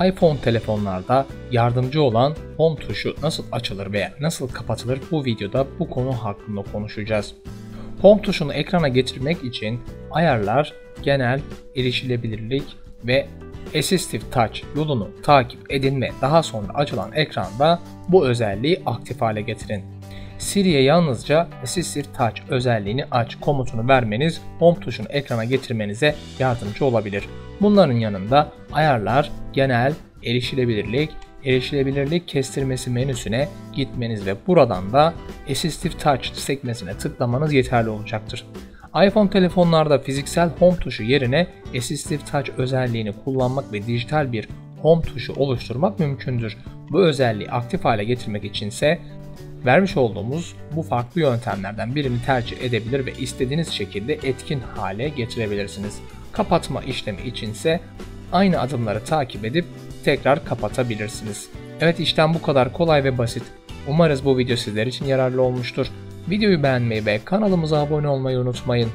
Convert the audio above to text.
iPhone telefonlarda yardımcı olan Home tuşu nasıl açılır veya nasıl kapatılır bu videoda bu konu hakkında konuşacağız. Home tuşunu ekrana getirmek için ayarlar, genel, erişilebilirlik ve Assistive Touch yolunu takip edin ve daha sonra açılan ekranda bu özelliği aktif hale getirin. Siri'ye yalnızca Assistive Touch özelliğini aç komutunu vermeniz Home tuşunu ekrana getirmenize yardımcı olabilir. Bunların yanında ayarlar, genel, erişilebilirlik, erişilebilirlik kestirmesi menüsüne gitmeniz ve buradan da Assistive Touch sekmesine tıklamanız yeterli olacaktır. iPhone telefonlarda fiziksel Home tuşu yerine Assistive Touch özelliğini kullanmak ve dijital bir Home tuşu oluşturmak mümkündür. Bu özelliği aktif hale getirmek içinse vermiş olduğumuz bu farklı yöntemlerden birini tercih edebilir ve istediğiniz şekilde etkin hale getirebilirsiniz. Kapatma işlemi içinse aynı adımları takip edip tekrar kapatabilirsiniz. Evet işlem bu kadar kolay ve basit. Umarız bu video sizler için yararlı olmuştur. Videoyu beğenmeyi ve kanalımıza abone olmayı unutmayın.